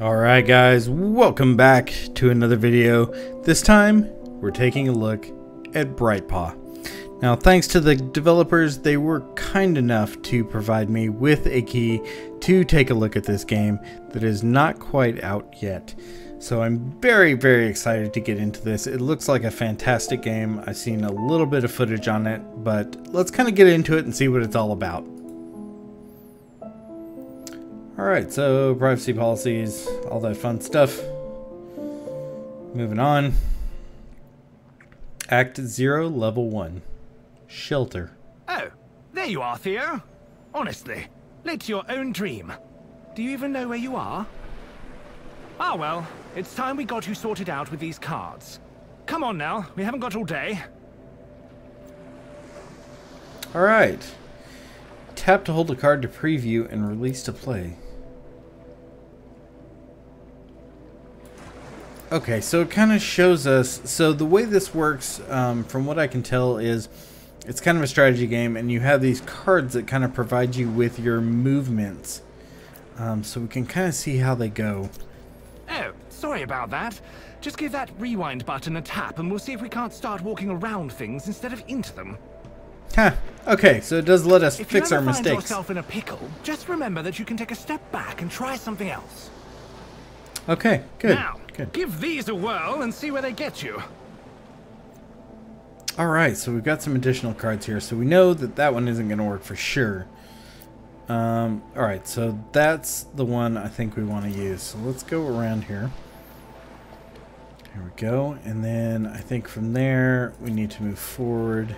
Alright guys, welcome back to another video. This time, we're taking a look at Bright Paw. Now thanks to the developers, they were kind enough to provide me with a key to take a look at this game that is not quite out yet. So I'm very, very excited to get into this. It looks like a fantastic game. I've seen a little bit of footage on it, but let's kind of get into it and see what it's all about. Alright, so privacy policies, all that fun stuff. Moving on. Act 0, Level 1. Shelter. Oh, there you are, Theo. Honestly, late to your own dream. Do you even know where you are? Ah well, it's time we got you sorted out with these cards. Come on now, we haven't got all day. Alright. Tap to hold a card to preview and release to play. Okay, so it kind of shows us. So the way this works, um, from what I can tell, is it's kind of a strategy game, and you have these cards that kind of provide you with your movements. Um, so we can kind of see how they go. Oh, sorry about that. Just give that rewind button a tap, and we'll see if we can't start walking around things instead of into them. Huh. Okay, so it does let us if fix you our ever find yourself in a pickle, just remember that you can take a step back and try something else. Okay, good. Now, good. give these a whirl and see where they get you. All right, so we've got some additional cards here, so we know that that one isn't going to work for sure. Um, all right, so that's the one I think we want to use. So let's go around here. Here we go, and then I think from there we need to move forward.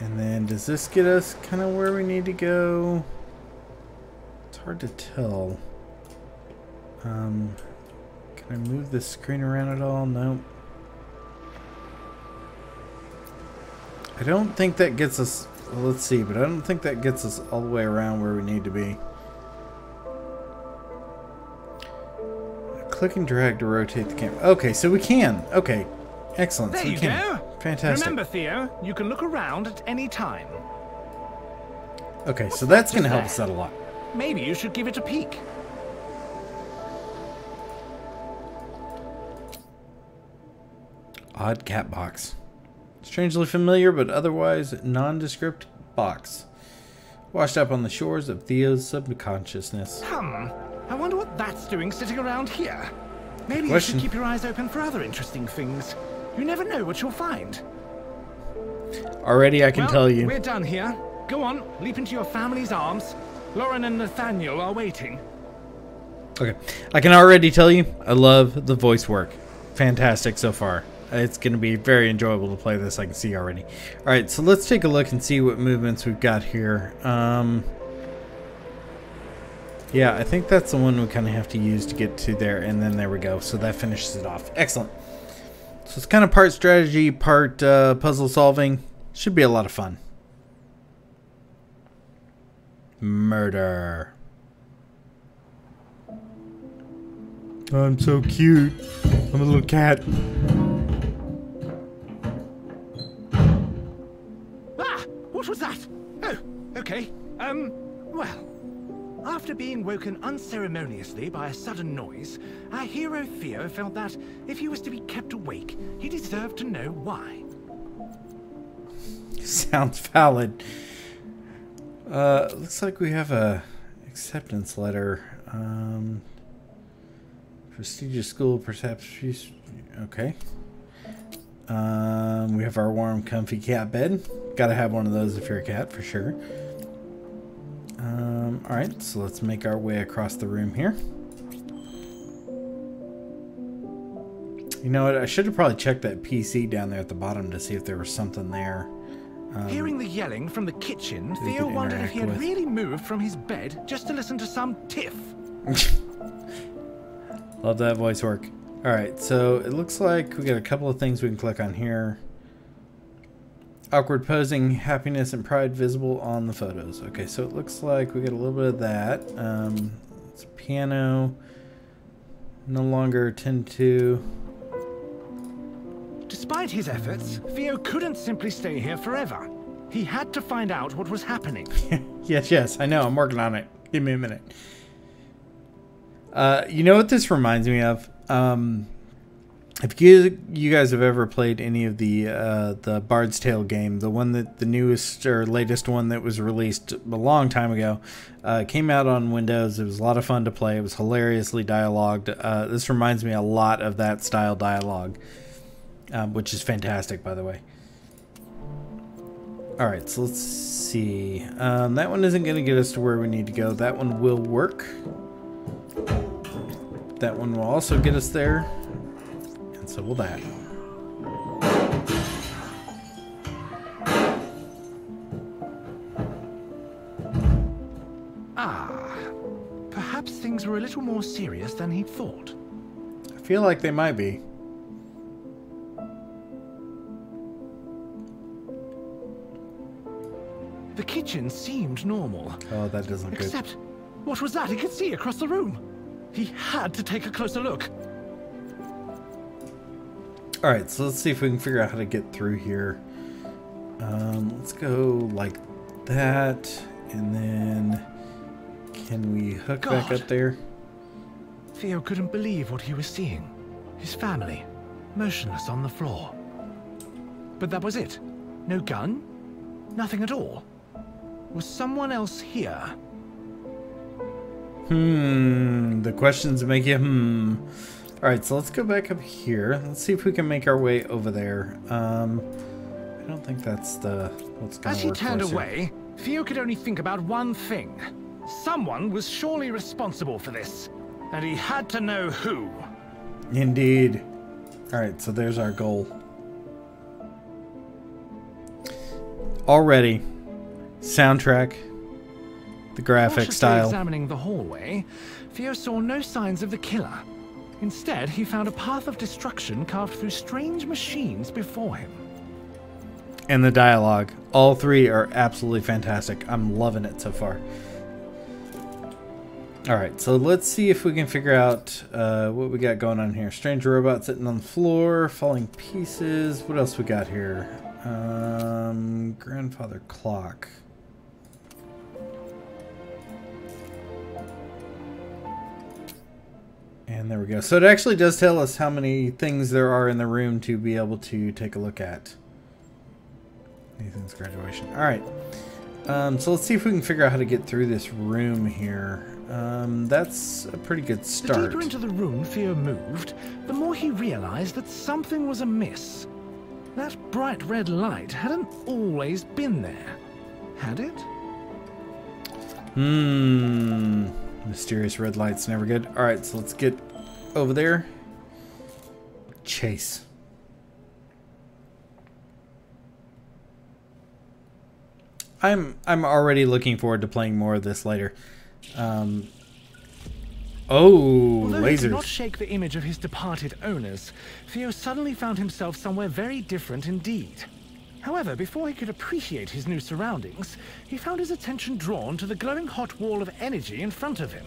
And then does this get us kind of where we need to go? It's hard to tell. Um, can I move the screen around at all? Nope. I don't think that gets us. Well, let's see, but I don't think that gets us all the way around where we need to be. Click and drag to rotate the camera. Okay, so we can. Okay, excellent. There so we you can. go. Fantastic. Remember, Theo, you can look around at any time. okay, so that's going to help us out a lot. Maybe you should give it a peek. Odd cat box. Strangely familiar, but otherwise nondescript box. Washed up on the shores of Theo's subconsciousness. Hmm. I wonder what that's doing sitting around here. Maybe you should keep your eyes open for other interesting things. You never know what you'll find. Already I can well, tell you. We're done here. Go on, leap into your family's arms. Lauren and Nathaniel are waiting. Okay. I can already tell you, I love the voice work. Fantastic so far. It's going to be very enjoyable to play this, I can see already. Alright, so let's take a look and see what movements we've got here. Um, yeah, I think that's the one we kind of have to use to get to there, and then there we go. So that finishes it off. Excellent. So it's kind of part strategy, part uh, puzzle solving. Should be a lot of fun. Murder. I'm so cute. I'm a little cat. After being woken unceremoniously by a sudden noise, our hero Theo felt that if he was to be kept awake, he deserved to know why. Sounds valid. Uh, looks like we have a acceptance letter. Um, prestigious school, perhaps. she's- Okay. Um, we have our warm, comfy cat bed. Gotta have one of those if you're a cat, for sure. Um, alright, so let's make our way across the room here. You know what? I should have probably checked that PC down there at the bottom to see if there was something there. Um, Hearing the yelling from the kitchen, Theo wondered if he had with. really moved from his bed just to listen to some tiff. Love that voice work. Alright, so it looks like we got a couple of things we can click on here. Awkward posing, happiness, and pride visible on the photos. Okay, so it looks like we got a little bit of that. Um, it's piano. No longer tend to. Despite his efforts, Theo couldn't simply stay here forever. He had to find out what was happening. yes, yes, I know. I'm working on it. Give me a minute. Uh, you know what this reminds me of? Um, if you you guys have ever played any of the uh, the Bard's Tale game, the one that the newest or latest one that was released a long time ago, uh, came out on Windows. It was a lot of fun to play. It was hilariously dialogued. Uh, this reminds me a lot of that style dialogue, um, which is fantastic, by the way. All right, so let's see. Um, that one isn't going to get us to where we need to go. That one will work. That one will also get us there. So will that. Ah, perhaps things were a little more serious than he'd thought. I feel like they might be. The kitchen seemed normal. Oh, that doesn't look good. Except, what was that he could see across the room? He had to take a closer look. All right, so let's see if we can figure out how to get through here. Um, let's go like that, and then can we hook back up there? Theo couldn't believe what he was seeing. His family, motionless on the floor. But that was it. No gun? Nothing at all. Was someone else here? Hmm, the questions make you hmm. All right, so let's go back up here. Let's see if we can make our way over there. Um, I don't think that's the what's going As he turned for us here. away, Theo could only think about one thing. Someone was surely responsible for this. And he had to know who. Indeed. All right, so there's our goal. Already, soundtrack, the graphic Cautiously style. examining the hallway, Theo saw no signs of the killer. Instead, he found a path of destruction carved through strange machines before him. and the dialogue. All three are absolutely fantastic. I'm loving it so far. All right, so let's see if we can figure out uh, what we got going on here. Strange robot sitting on the floor, falling pieces. What else we got here? Um, grandfather clock. And there we go. So it actually does tell us how many things there are in the room to be able to take a look at. Nathan's graduation. All right. Um, so let's see if we can figure out how to get through this room here. Um, that's a pretty good start. The deeper into the room Theo moved, the more he realized that something was amiss. That bright red light hadn't always been there, had it? Hmm. Mysterious red lights never good. All right, so let's get over there. Chase. I'm I'm already looking forward to playing more of this later. Um, oh, Although he could not shake the image of his departed owners, Theo suddenly found himself somewhere very different indeed. However, before he could appreciate his new surroundings, he found his attention drawn to the glowing hot wall of energy in front of him.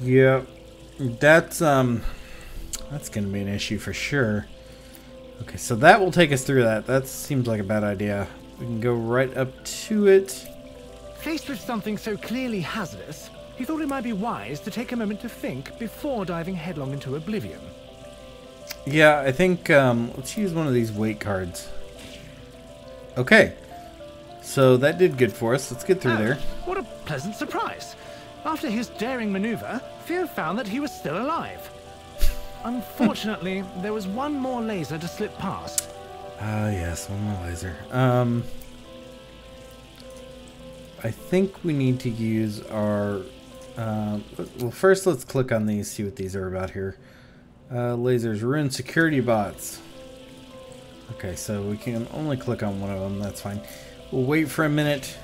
Yeah, that's um, that's gonna be an issue for sure. Okay, so that will take us through that. That seems like a bad idea. We can go right up to it. Faced with something so clearly hazardous, he thought it might be wise to take a moment to think before diving headlong into oblivion. Yeah, I think um, let's use one of these weight cards. Okay, so that did good for us. Let's get through Oh, there. What a pleasant surprise! After his daring maneuver, Theo found that he was still alive. Unfortunately, there was one more laser to slip past. Ah, yes, one more laser. Um, I think we need to use our. Um, well, first let's click on these, see what these are about here. Uh, lasers, ruin security bots. Okay, so we can only click on one of them. That's fine. We'll wait for a minute.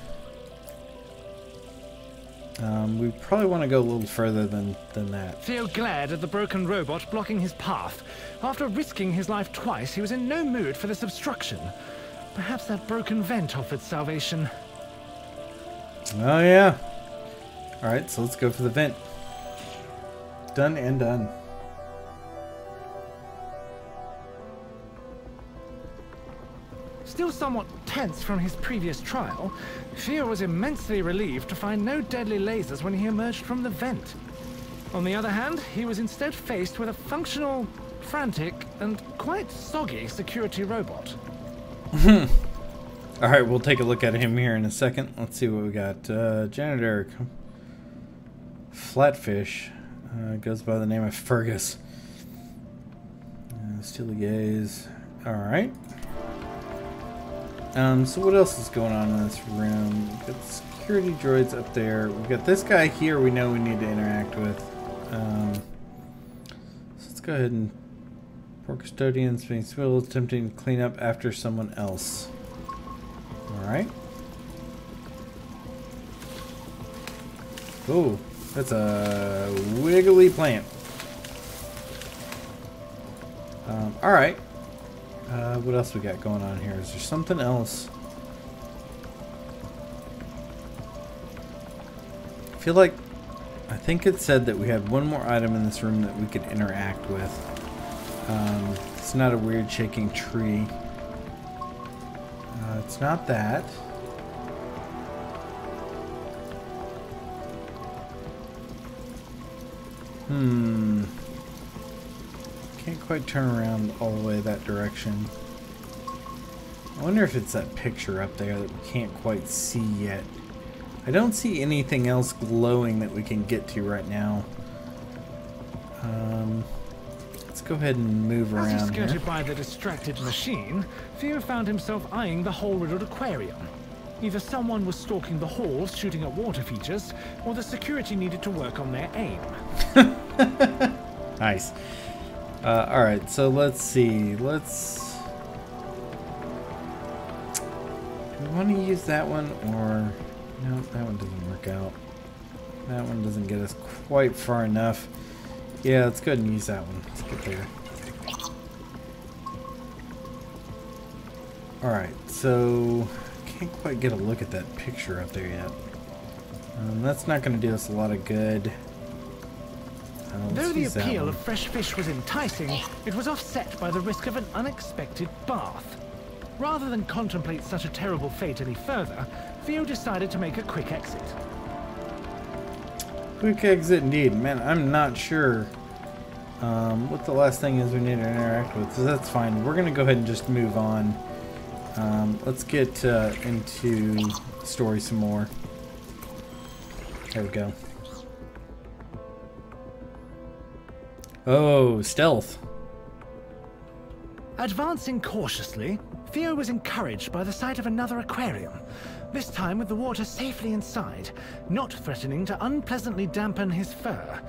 Um, we probably want to go a little further than than that. Theo glared at the broken robot blocking his path. After risking his life twice, he was in no mood for this obstruction. Perhaps that broken vent offered salvation. Oh yeah. All right, so let's go for the vent. Done and done. Still somewhat tense from his previous trial, Theo was immensely relieved to find no deadly lasers when he emerged from the vent. On the other hand, he was instead faced with a functional, frantic, and quite soggy security robot. All right, we'll take a look at him here in a second. Let's see what we got. Uh, janitor, flatfish, uh, goes by the name of Fergus. Uh, Steely gaze. All right. Um, so what else is going on in this room? We've got security droids up there. We've got this guy here we know we need to interact with. Um, so let's go ahead and... Poor custodians being still attempting to clean up after someone else. Alright. Oh, that's a wiggly plant. Um, Alright. Uh, what else we got going on here? Is there something else? I feel like I think it said that we had one more item in this room that we could interact with. Um, it's not a weird shaking tree. Uh, it's not that. Hmm. Quite turn around all the way that direction. I wonder if it's that picture up there that we can't quite see yet. I don't see anything else glowing that we can get to right now. Um, let's go ahead and move As around he by the distracted machine, Theo found himself eyeing the hole-riddled aquarium. Either someone was stalking the halls shooting at water features, or the security needed to work on their aim. Nice. Uh, all right, so let's see. Let's. Do we want to use that one or no? That one doesn't work out. That one doesn't get us quite far enough. Yeah, let's go ahead and use that one. Let's get there. All right, so can't quite get a look at that picture up there yet. Um, that's not going to do us a lot of good. Let's Though the appeal one. of fresh fish was enticing, it was offset by the risk of an unexpected bath. Rather than contemplate such a terrible fate any further, Theo decided to make a quick exit. Quick exit indeed. Man, I'm not sure um, what the last thing is we need to interact with. So that's fine. We're going to go ahead and just move on. Um, let's get uh, into the story some more. There we go. Oh, stealth. Advancing cautiously, Theo was encouraged by the sight of another aquarium, this time with the water safely inside, not threatening to unpleasantly dampen his fur.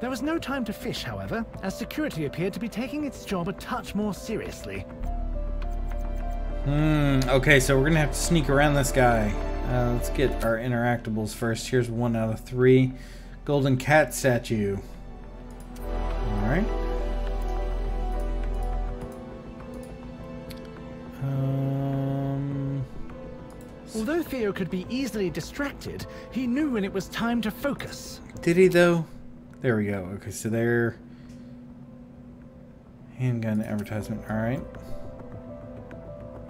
There was no time to fish, however, as security appeared to be taking its job a touch more seriously. Hmm, okay, so we're going to have to sneak around this guy. Uh, let's get our interactables first. Here's one out of three. Golden cat statue. Alright. Um, Although Theo could be easily distracted, he knew when it was time to focus. did he though? There we go. Okay, so there. Handgun advertisement. Alright.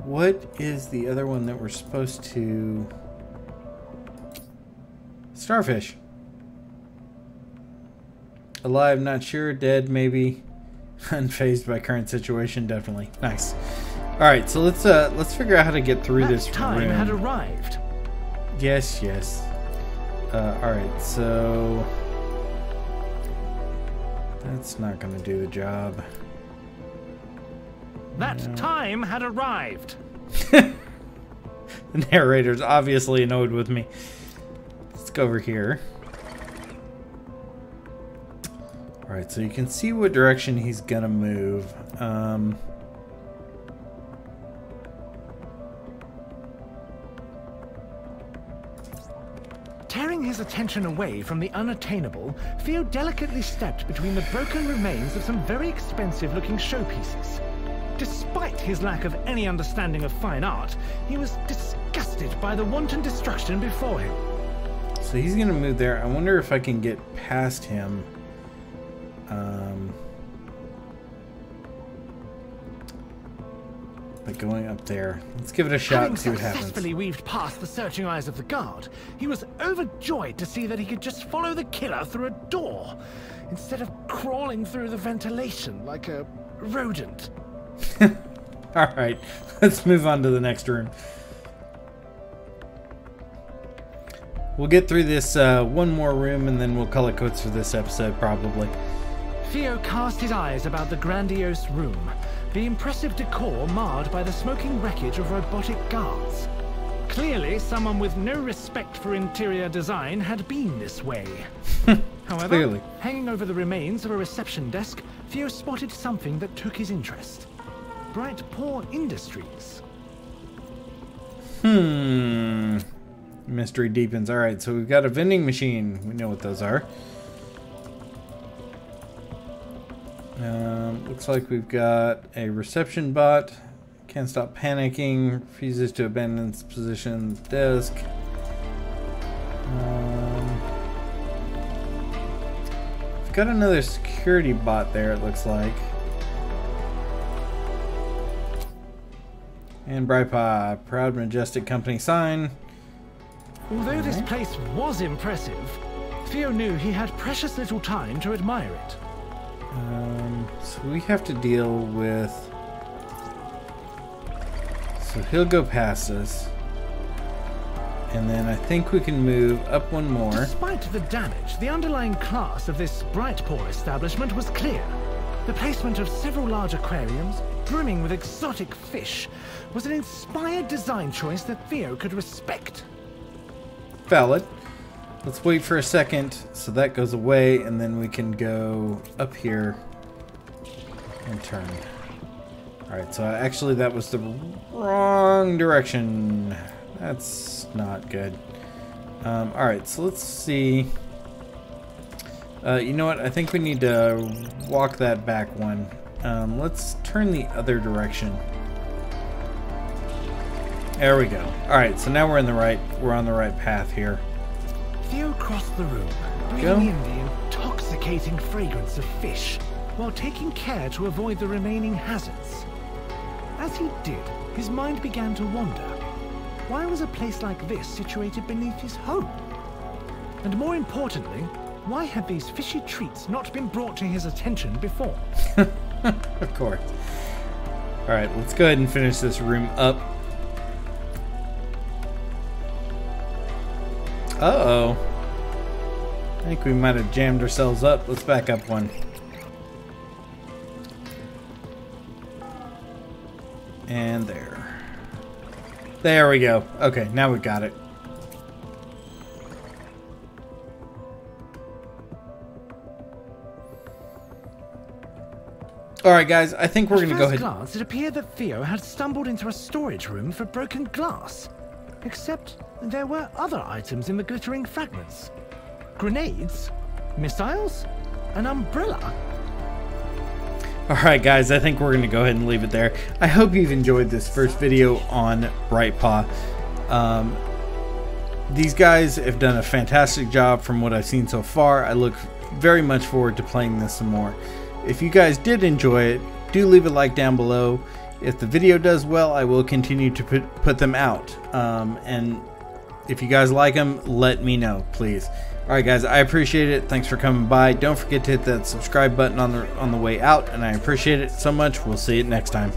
What is the other one that we're supposed to... Starfish. Alive, not sure. Dead, maybe. Unfazed by current situation, definitely. Nice. All right, so let's uh let's figure out how to get through That this time room. had arrived. Yes, yes. Uh, all right, so that's not going to do the job. That Yeah. time had arrived. The narrator's obviously annoyed with me. Let's go over here. Alright, so you can see what direction he's gonna move. Um, Tearing his attention away from the unattainable, Theo delicately stepped between the broken remains of some very expensive looking showpieces. Despite his lack of any understanding of fine art, he was disgusted by the wanton destruction before him. so he's gonna move there. I wonder if I can get past him. Um, by going up there. Let's give it a shot Having and see what happens. successfully weaved past the searching eyes of the guard, he was overjoyed to see that he could just follow the killer through a door, instead of crawling through the ventilation like a rodent. Alright, let's move on to the next room. We'll get through this uh, one more room and then we'll call it quits for this episode, probably. Theo cast his eyes about the grandiose room, the impressive decor marred by the smoking wreckage of robotic guards. Clearly, someone with no respect for interior design had been this way. However, Clearly. hanging over the remains of a reception desk, Theo spotted something that took his interest. Bright Paw Industries. Hmm. Mystery deepens. Alright, so we've got a vending machine. We know what those are. Um, looks like we've got a reception bot. Can't stop panicking. Refuses to abandon its position at the desk. Um, we've got another security bot there, it looks like. And Bright Paw, proud majestic company sign. Although this place was impressive, Theo knew he had precious little time to admire it. Um, so we have to deal with. So he'll go past us. And then I think we can move up one more. Despite the damage, the underlying class of this Bright Paw establishment was clear. The placement of several large aquariums, brimming with exotic fish, was an inspired design choice that Theo could respect. Valid. Let's wait for a second so that goes away, and then we can go up here and turn. Alright, so actually that was the wrong direction. That's not good. Um, Alright, so let's see. Uh, you know what? I think we need to walk that back one. Um, let's turn the other direction. There we go. Alright, so now we're in the right we're on the right path here. Theo crossed the room, breathing in the intoxicating fragrance of fish, while taking care to avoid the remaining hazards. As he did, his mind began to wander. Why was a place like this situated beneath his home? And more importantly, why had these fishy treats not been brought to his attention before? of course. Alright, let's go ahead and finish this room up. Uh-oh. I think we might have jammed ourselves up. Let's back up one. And there. There we go. Okay, now we've got it. Alright guys, I think we're going to go first ahead. glance, it appeared that Theo had stumbled into a storage room for broken glass. Except there were other items in the glittering fragments. Grenades? Missiles? An umbrella? Alright guys, I think we're going to go ahead and leave it there. I hope you've enjoyed this first video on Bright Paw. Um, these guys have done a fantastic job from what I've seen so far. I look very much forward to playing this some more. If you guys did enjoy it, do leave a like down below. If the video does well, I will continue to put, put them out. Um, and if you guys like them, let me know, please. Alright guys, I appreciate it. Thanks for coming by. Don't forget to hit that subscribe button on the on the way out, and I appreciate it so much. We'll see you next time.